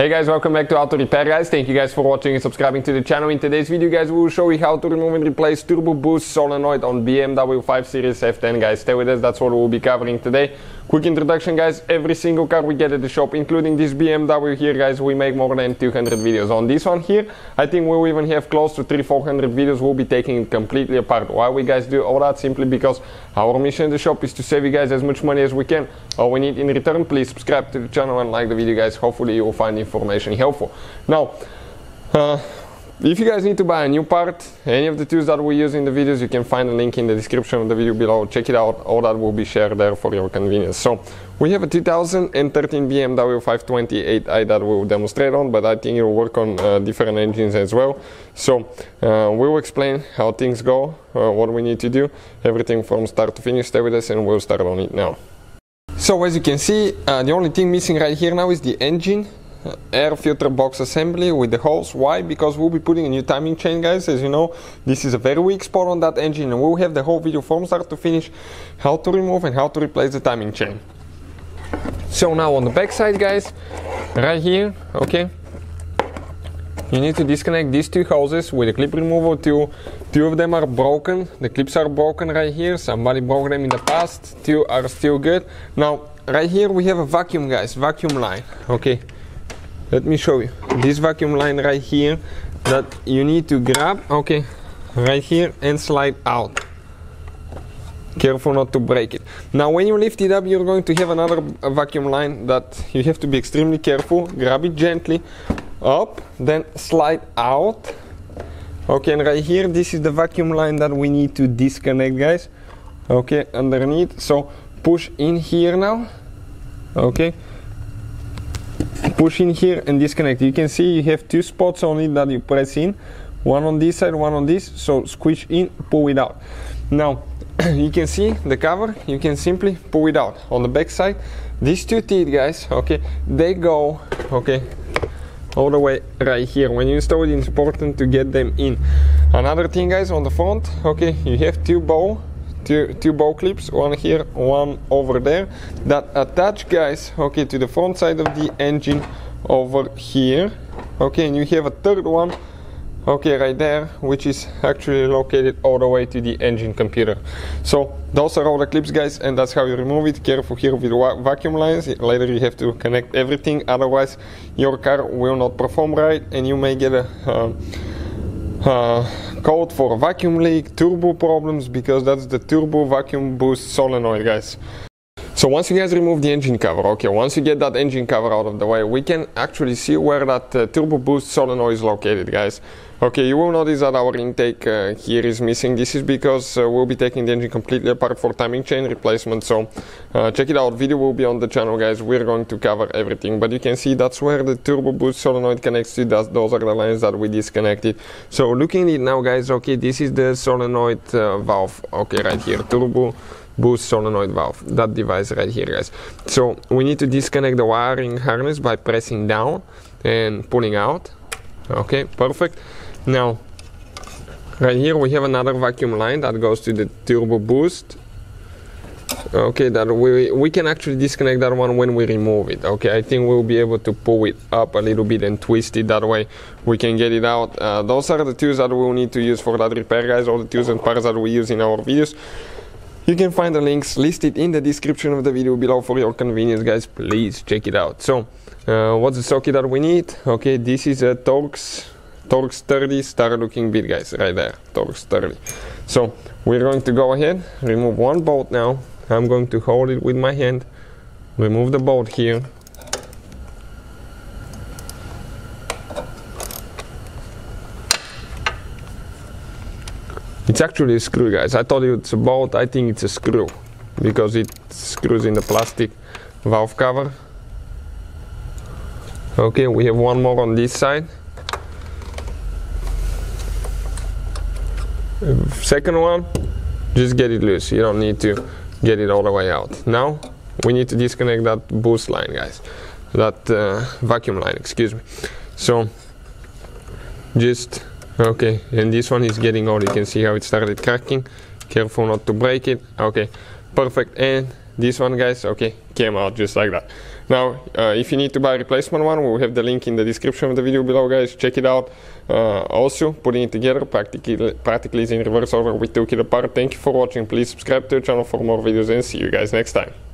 Hey guys, welcome back to Auto Repair guys. Thank you guys for watching and subscribing to the channel. In today's video guys, we will show you how to remove and replace turbo boost solenoid on BMW 5 Series F10 guys. Stay with us, that's what we'll be covering today. Quick introduction guys, every single car we get at the shop, including this BMW here guys, we make more than 200 videos. On this one here, I think we'll even have close to 300-400 videos. We'll be taking it completely apart. Why we guys do all that? Simply because our mission in the shop is to save you guys as much money as we can. All we need in return, please subscribe to the channel and like the video guys. Hopefully you will find information helpful. Now, uh, if you guys need to buy a new part, any of the tools that we use in the videos, you can find a link in the description of the video below. Check it out, all that will be shared there for your convenience. So we have a 2013 BMW 528i that we'll demonstrate on, but I think it will work on uh, different engines as well. So uh, we will explain how things go, uh, what we need to do, everything from start to finish. Stay with us and we'll start on it now. So as you can see, uh, the only thing missing right here now is the engine air filter box assembly with the holes. Why? Because we'll be putting a new timing chain guys. As you know, this is a very weak spot on that engine and we'll have the whole video from start to finish how to remove and how to replace the timing chain. So now on the back side guys, right here, okay, you need to disconnect these two hoses with a clip removal tool. Two of them are broken, the clips are broken right here, somebody broke them in the past, two are still good. Now right here we have a vacuum guys, vacuum line, okay let me show you. This vacuum line right here that you need to grab okay. right here and slide out. Careful not to break it. Now when you lift it up you're going to have another vacuum line that you have to be extremely careful. Grab it gently. Up then slide out. Okay and right here this is the vacuum line that we need to disconnect guys. Okay underneath. So push in here now. Okay push in here and disconnect. You can see you have two spots on it that you press in. One on this side one on this. So squish in pull it out. Now you can see the cover. You can simply pull it out on the back side. These two teeth guys okay they go okay all the way right here. When you install it it's important to get them in. Another thing guys on the front okay you have two bow two, two bow clips, one here, one over there, that attach guys, okay, to the front side of the engine over here. Okay, and you have a third one, okay, right there, which is actually located all the way to the engine computer. So those are all the clips guys, and that's how you remove it. Careful here with vacuum lines, later you have to connect everything, otherwise your car will not perform right and you may get a uh, uh, code for vacuum leak, turbo problems, because that's the turbo vacuum boost solenoid, guys. So once you guys remove the engine cover, okay, once you get that engine cover out of the way, we can actually see where that uh, turbo boost solenoid is located, guys. Okay, you will notice that our intake uh, here is missing. This is because uh, we'll be taking the engine completely apart for timing chain replacement. So uh, check it out. Video will be on the channel, guys. We're going to cover everything. But you can see that's where the turbo boost solenoid connects to. That's, those are the lines that we disconnected. So looking at it now, guys. Okay, this is the solenoid uh, valve. Okay, right here, turbo boost solenoid valve. That device right here, guys. So we need to disconnect the wiring harness by pressing down and pulling out. Okay, perfect. Now, right here we have another vacuum line that goes to the turbo boost. Okay, that we, we can actually disconnect that one when we remove it. Okay, I think we'll be able to pull it up a little bit and twist it that way. We can get it out. Uh, those are the tools that we'll need to use for that repair, guys. All the tools and parts that we use in our videos. You can find the links listed in the description of the video below for your convenience, guys. Please check it out. So, uh, what's the socket that we need? Okay, this is a Torx Torx 30 star looking bit guys right there Torx 30 so we're going to go ahead remove one bolt now I'm going to hold it with my hand remove the bolt here It's actually a screw guys. I thought you it's a bolt, I think it's a screw because it screws in the plastic valve cover. Okay, we have one more on this side. second one just get it loose you don't need to get it all the way out now we need to disconnect that boost line guys that uh, vacuum line excuse me so just okay and this one is getting old you can see how it started cracking careful not to break it okay perfect and this one guys okay came out just like that. Now, uh, if you need to buy replacement one, we'll have the link in the description of the video below, guys. Check it out. Uh, also, putting it together practically, practically is in reverse order. We took it apart. Thank you for watching. Please subscribe to the channel for more videos and see you guys next time.